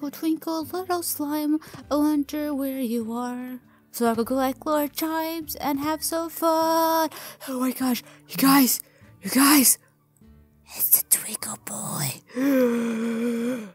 Twinkle, twinkle, little slime, I wonder where you are. So I could collect Lord chimes and have some fun. Oh my gosh, you guys, you guys. It's the Twinkle Boy.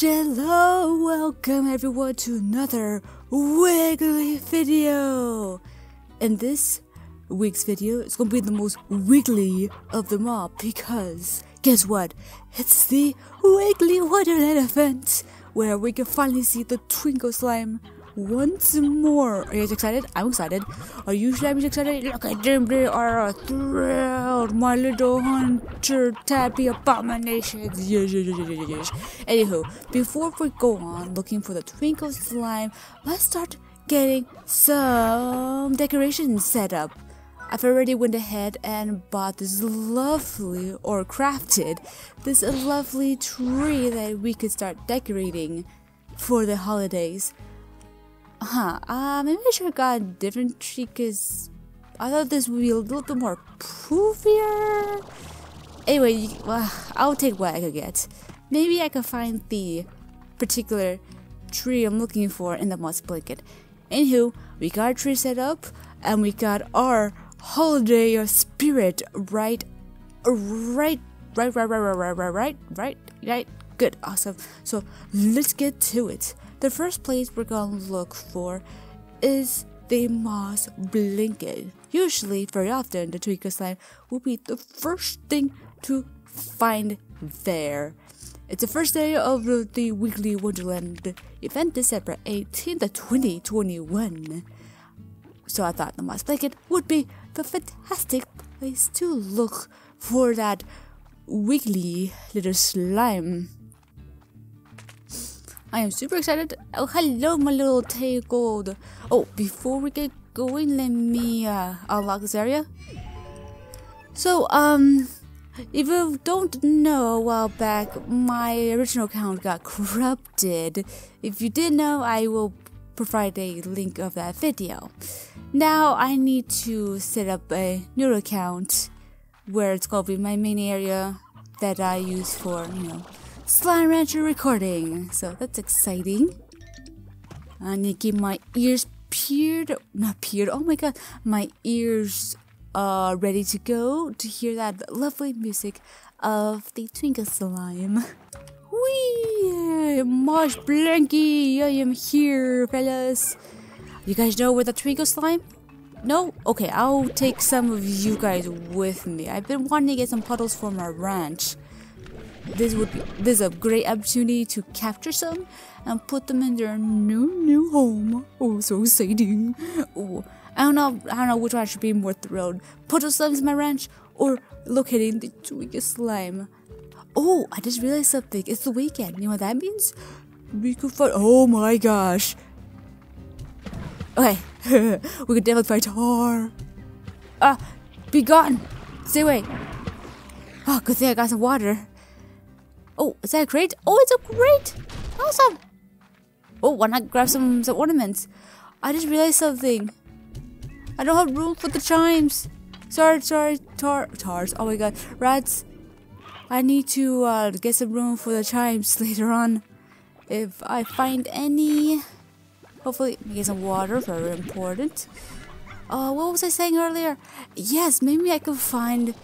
Hello, welcome everyone to another Wiggly video. And this week's video is gonna be the most wiggly of them all because guess what? It's the Wiggly Wonderland event where we can finally see the Twinkle Slime once more. Are you guys excited? I'm excited. Are you slimes excited? Look at them, they are thrilled. My little hunter tabby abominations. Yes, yes, yes, yes, yes. Anywho, before we go on looking for the Twinkle Slime, let's start getting some decorations set up. I've already went ahead and bought this lovely, or crafted, this lovely tree that we could start decorating for the holidays. Huh, uh, maybe I should have got a different tree because I thought this would be a little bit more poofier. Anyway, I'll take what I could get. Maybe I could find the particular tree I'm looking for in the moss blanket. Anywho, we got our tree set up and we got our holiday spirit right right right right right right right right right right. Good awesome. So let's get to it. The first place we're gonna look for is the moss blanket. Usually very often the twinkle slime will be the first thing to find there. It's the first day of the, the wiggly wonderland event december 18th 2021 so I thought the moss blanket would be the fantastic place to look for that wiggly little slime. I am super excited. Oh, hello, my little tail gold. Oh, before we get going, let me uh, unlock this area. So, um, if you don't know, a while back, my original account got corrupted. If you did know, I will provide a link of that video. Now I need to set up a new account where it's gonna be my main area that I use for, you know, Slime Rancher recording. So that's exciting. I need to keep my ears peered, not peered, oh my god, my ears uh, ready to go to hear that lovely music of the Twinkle Slime. Wee! Mosh Blanky, I am here, fellas. You guys know where the Twinkle Slime? No? Okay, I'll take some of you guys with me. I've been wanting to get some puddles for my ranch. This would be this is a great opportunity to capture some and put them in their new new home. Oh, so exciting! Oh, I don't know. I don't know which one I should be more thrilled: puddle slimes in my ranch or locating the Twinkle Slime. Oh, I just realized something. It's the weekend. You know what that means? We could fight. Oh my gosh! Okay, we could definitely fight Tar. Ah, be gone! Stay away! Oh, good thing I got some water. Oh, is that a crate? Oh, it's a crate! Awesome! Oh, why not grab some, some ornaments? I just realized something. I don't have room for the chimes. Sorry, sorry, tar, tars. Oh my god, rats. I need to uh, get some room for the chimes later on. If I find any. Hopefully, get some water, very important. Uh, what was I saying earlier? Yes, maybe I could find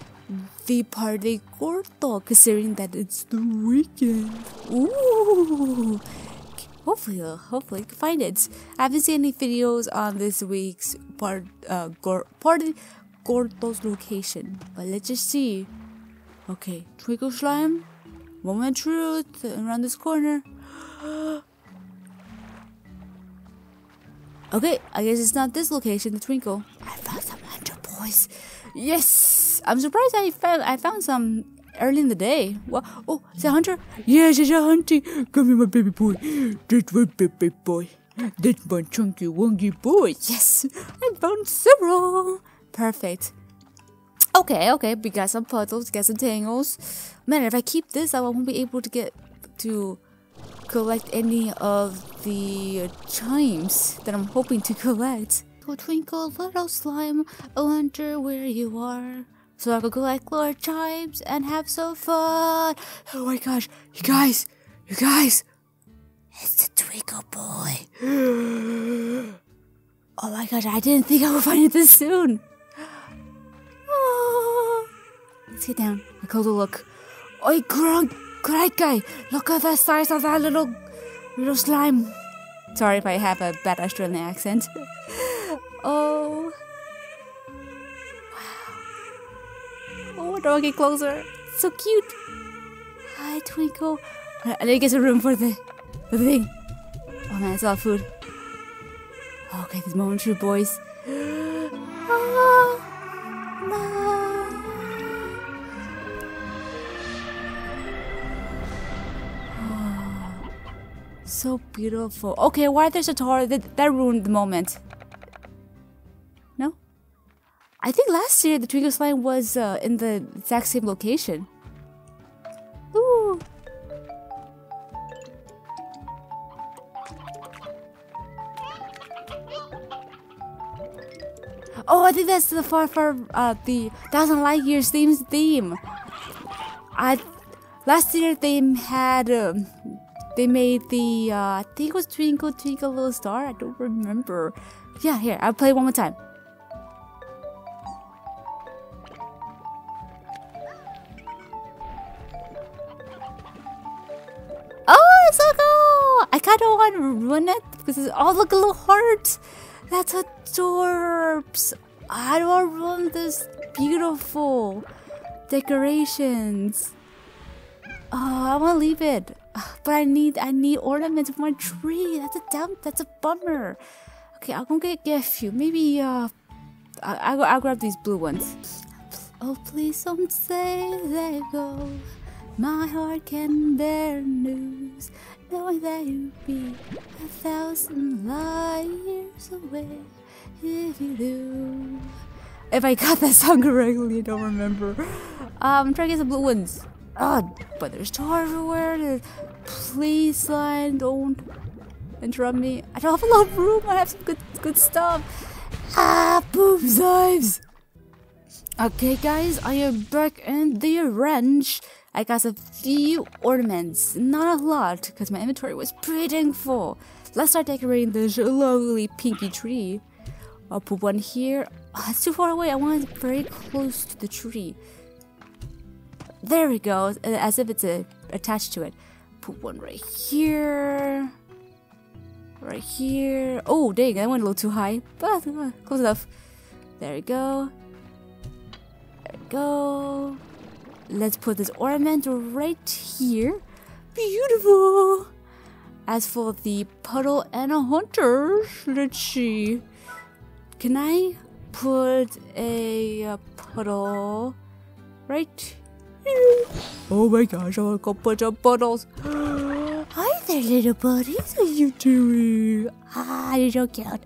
the party gordo, considering that it's the weekend. Ooh! Hopefully, uh, hopefully, I can find it. I haven't seen any videos on this week's part, uh, party gordo's location, but let's just see. Okay, Twinkle Slime, moment truth, around this corner. Okay, I guess it's not this location, the Twinkle. I found some hunter boys. Yes! I'm surprised I found I found some early in the day. What? Oh, is it Hunter? Yes, it's a hunting. Come here, my baby boy. That's my baby boy. That's my chunky wonky boy. Yes! I found several! Perfect. Okay, okay, we got some puzzles, got some tangles. Man, if I keep this, I won't be able to get to collect any of the chimes that I'm hoping to collect. Twinkle, twinkle, little slime, I wonder where you are. So I could collect more chimes and have some fun. Oh my gosh, you guys, You guys, it's the Twinkle Boy. oh my gosh, I didn't think I would find it this soon. Get down. A closer look. Oi, great guy. Look at the size of that little, little slime. Sorry if I have a bad Australian accent. oh. Wow. Oh, don't get closer. So cute. Hi, Twinkle. I need to get some room for the, the thing. Oh man, it's all food. Okay, this moment true, boys. So beautiful. Okay, why there's a tower? That, that ruined the moment. No? I think last year the Twinkle Slime was uh, in the exact same location. Ooh. Oh, I think that's the far far uh the Thousand Light Years themes theme. I last year they had um, they made the uh, I think it was Twinkle Twinkle Little Star. I don't remember. Yeah, here I'll play one more time. Oh, it's so cool! I kind of want to ruin it because it's oh look a little heart. That's adorbs. I don't want to ruin this beautiful decorations. Oh, I want to leave it, but I need I need ornaments for my tree. That's a dump. That's a bummer. Okay, I'm gonna get, get a few. Maybe uh, I I'll, I'll grab these blue ones. Oh, please don't say they go. My heart can bear news, knowing that you'd be a thousand light years away if you do. If I got that song correctly, I don't remember. Um, I'm trying to get some blue ones. Oh, but there's tar everywhere. Please, slime, don't interrupt me. I don't have a lot of room. I have some good, good stuff. Ah, boom knives. Okay, guys, I am back in the ranch. I got a few ornaments, not a lot, because my inventory was pretty full. Let's start decorating this lovely pinky tree. I'll put one here. Oh, it's too far away. I want it very close to the tree. There we go, as if it's a, attached to it. Put one right here. Right here. Oh, dang, that went a little too high, but uh, close enough. There we go. There we go. Let's put this ornament right here. Beautiful. As for the puddle and a hunter, let's see. Can I put a, a puddle right? Oh my gosh, I want to go put some puddles. Hi there, little buddies. How you doing? Ah, you're so cute.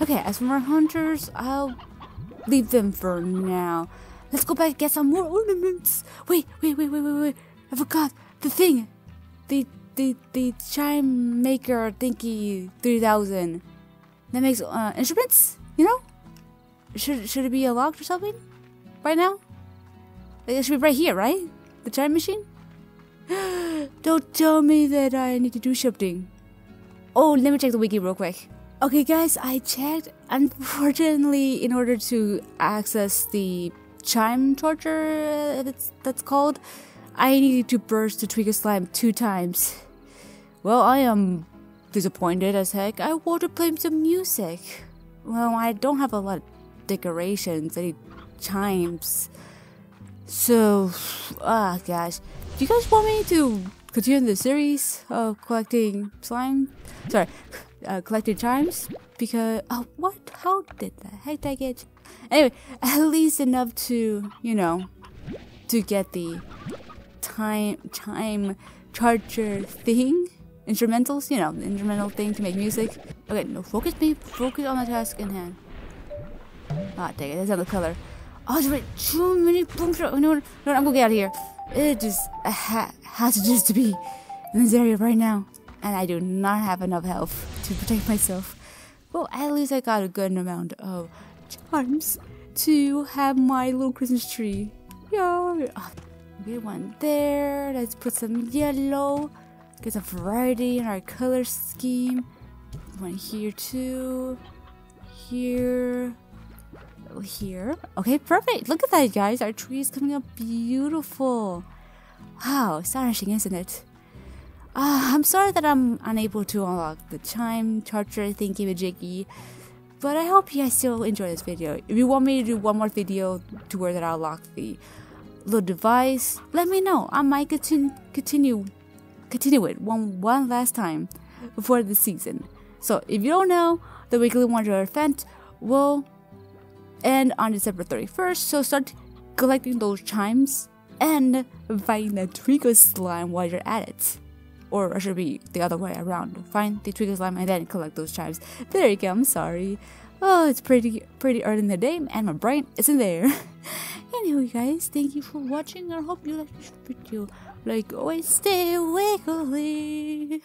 Okay, as for our hunters, I'll leave them for now. Let's go back and get some more ornaments. Wait, wait, wait, wait, wait, wait. I forgot the thing. The the the chime maker thingy 3000 that makes uh, instruments, you know? Should should it be unlocked or something? Right now? It should be right here, right? The time machine? Don't tell me that I need to do something. Oh, let me check the wiki real quick. Okay, guys, I checked. Unfortunately, in order to access the chime torture, uh, that's, that's called, I needed to burst the Twinkle Slime two times. Well, I am disappointed as heck. I want to play some music. Well, I don't have a lot of decorations, any chimes. So, ah, gosh. Do you guys want me to continue the series of collecting slime? Sorry, uh, collecting chimes? Because, oh, what? How did the heck did I get? Anyway, at least enough to, you know, to get the time, time charger thing? Instrumentals, you know, the instrumental thing to make music. Okay, no, focus me, focus on the task in hand. Ah, dang it, that's not the color. Oh, like too many booms. No, no, no, I'm gonna get out of here. It just uh, ha has to be in this area right now. And I do not have enough health to protect myself. Well, at least I got a good amount of charms to have my little Christmas tree. Yeah. Oh, okay, one there. Let's put some yellow. Get a variety in our color scheme. One here too. Here. Here. Okay, perfect. Look at that, guys. Our tree is coming up beautiful. Wow, astonishing, isn't it? Uh, I'm sorry that I'm unable to unlock the chime charger thingy majiggy, but I hope you guys still enjoy this video. If you want me to do one more video to where that I'll the little device, let me know. I might continue continue continue it one one last time before the season. So if you don't know, the Wiggly Wonder event will end on December 31st. So start collecting those chimes and find the Twinkle slime while you're at it or it should be the other way around. Find the Twinkle slime and then collect those chimes. There you go. I'm sorry. Oh, it's pretty pretty early in the day, and my brain isn't there. anyway, guys, thank you for watching. I hope you like this video. Like always, stay wiggly.